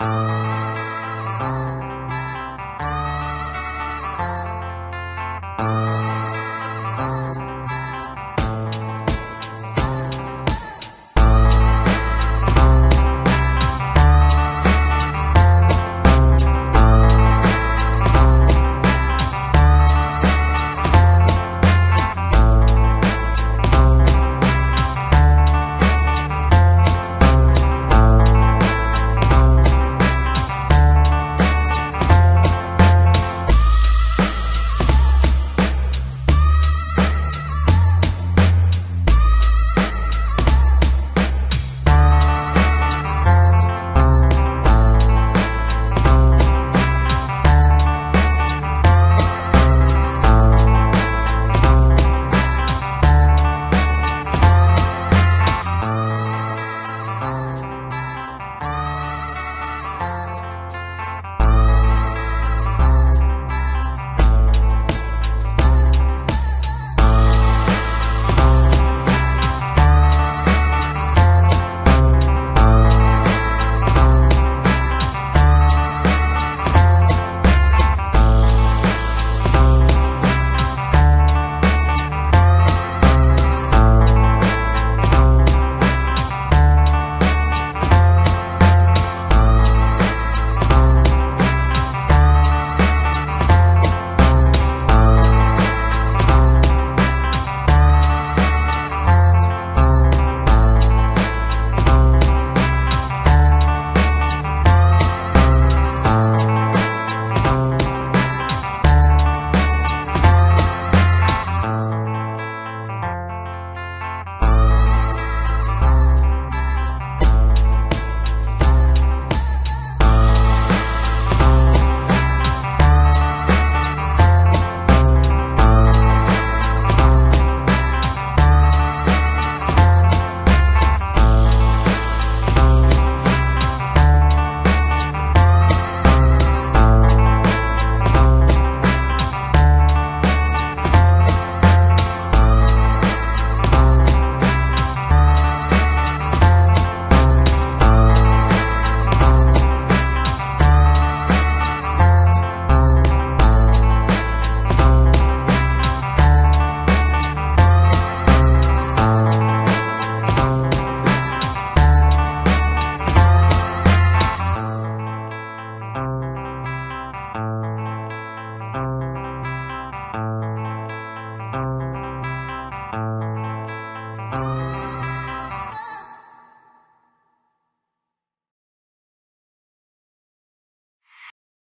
Bye.